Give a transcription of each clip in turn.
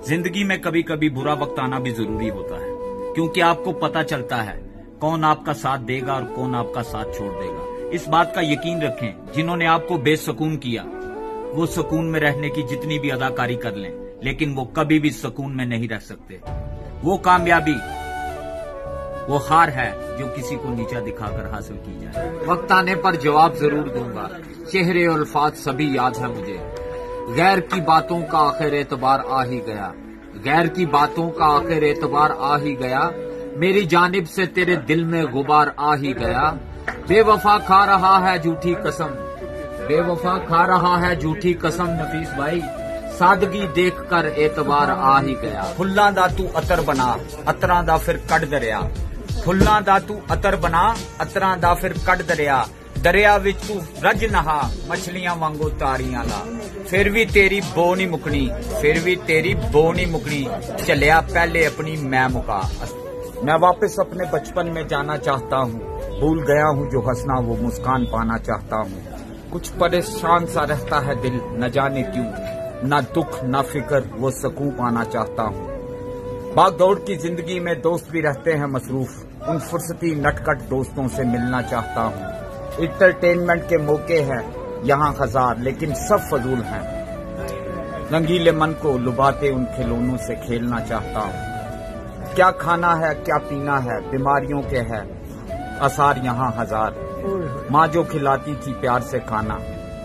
ज़िंदगी में कभी कभी बुरा वक्त आना भी ज़रूरी होता है, क्योंकि आपको पता चलता है कौन आपका साथ देगा और कौन आपका साथ छोड़ देगा। इस बात का यकीन रखें, जिन्होंने आपको बेसकून किया, वो सुकून में रहने की जितनी भी अदाकारी कर लें, लेकिन वो कभी भी सुकून में नहीं रह सकते। वो कामयाबी, वो हार है जो किसी को नीचा दिखाकर हासिल की जाए। वक्त आने पर जवाब ज़रूर दूँगा। चेहरे और अल्फाज सभी याद है मुझे। गैर की बातों का आखिर एतबार आ ही गया। गैर की बातों का आखिर एतबार आ ही गया। मेरी जानब से तेरे दिल में गुबार आ ही गया। बेवफा खा रहा है झूठी कसम। बेवफा खा रहा है झूठी कसम नफीस भाई। सादगी देख कर एतबार आ ही गया। फुल्ला दा तू अतर बना, अतरा दा फिर कट दरिया। फुल्ला दा तू अतर बना, अतरा दा फिर कट दरिया। ਦਰਿਆ ਵਿੱਚ ਤੂੰ ਰੱਜ ਨਹਾ ਮਛਲੀਆਂ ਵਾਂਗੂ ਤਾਰੀਆਂ ਲਾ ਫਿਰ ਵੀ ਤੇਰੀ ਬੋ ਨਹੀਂ ਮੁਕਣੀ ਫਿਰ ਵੀ ਤੇਰੀ ਬੋ ਨਹੀਂ ਮੁਕਣੀ ਚੱਲਿਆ ਪਹਿਲੇ ਆਪਣੀ ਮੈਂ ਮੁਕਾ मैं वापस अपने बचपन में जाना चाहता हूँ भूल गया हूँ जो हंसना वो मुस्कान पाना चाहता हूँ कुछ परेशान सा रहता है दिल न जाने क्यों न दुख न फिक्र वो सकून पाना चाहता हूँ भाग दौड़ की जिंदगी में दोस्त भी रहते हैं मसरूफ उन फुर्सती नटखट दोस्तों से मिलना चाहता हूँ इंटरटेनमेंट के मौके हैं, यहाँ हज़ार लेकिन सब फजूल हैं। रंगीले मन को लुभाते उन खिलौनों से खेलना चाहता हूँ। क्या खाना है, क्या पीना है, बीमारियों के है। आसार यहाँ हज़ार। माँ जो खिलाती थी प्यार से खाना,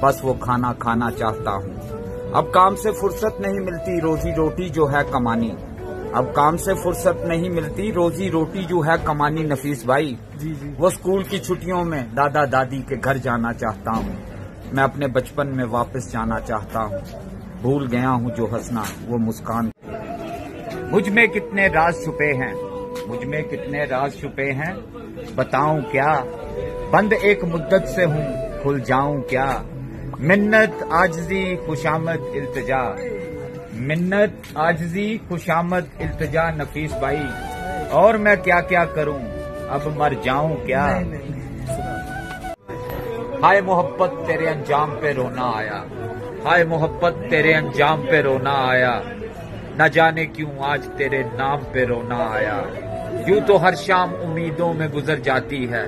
बस वो खाना खाना चाहता हूँ। अब काम से फुर्सत नहीं मिलती, रोजी रोटी जो है कमानी। अब काम से फुर्सत नहीं मिलती रोजी रोटी जो है कमानी नफीस भाई। जी जी। वो स्कूल की छुट्टियों में दादा दादी के घर जाना चाहता हूँ। मैं अपने बचपन में वापस जाना चाहता हूँ। भूल गया हूँ जो हंसना वो मुस्कान। मुझमें कितने राज छुपे हैं मुझमें कितने राज छुपे हैं बताऊँ क्या? बंद एक मुद्दत से हूँ खुल जाऊँ क्या? मिन्नत आजजी खुशामद इल्तजा। मिन्नत आजजी खुशामद इल्तजा नफीस भाई। और मैं क्या क्या करूँ? अब मर जाऊँ क्या? हाय मोहब्बत तेरे अंजाम पे रोना आया। हाय मोहब्बत तेरे अंजाम पे रोना आया। न जाने क्यों आज तेरे नाम पे रोना आया। यूँ तो हर शाम उम्मीदों में गुजर जाती है।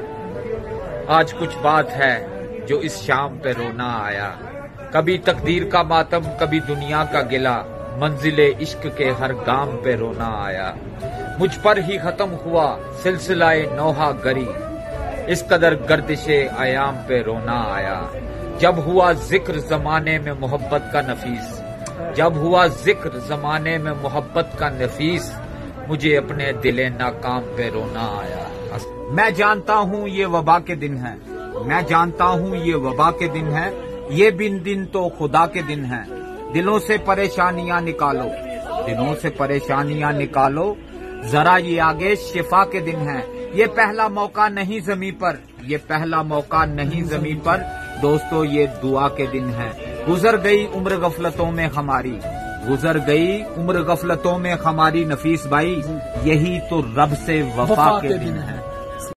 आज कुछ बात है जो इस शाम पे रोना आया। कभी तकदीर का मातम कभी दुनिया का गिला। मंजिले इश्क के हर गाम पे रोना आया। मुझ पर ही खत्म हुआ सिलसिलाए नोहा गरी। इस कदर गर्दिशे आयाम पे रोना आया। जब हुआ ज़िक्र जमाने में मोहब्बत का नफीस। जब हुआ ज़िक्र जमाने में मोहब्बत का नफीस, मुझे अपने दिले नाकाम पे रोना आया। मैं जानता हूँ ये वबा के दिन है। मैं जानता हूँ ये वबा के दिन है। ये बिन दिन तो खुदा के दिन है। दिलों से परेशानियाँ निकालो। दिलों से परेशानियाँ निकालो। जरा ये आगे शिफा के दिन है। ये पहला मौका नहीं जमी पर ये पहला मौका नहीं जमी पर। दोस्तों ये दुआ के दिन है। गुजर गई उम्र गफलतों में हमारी। गुजर गई उम्र गफलतों में हमारी नफीस भाई। यही तो रब से वफा के दिन है।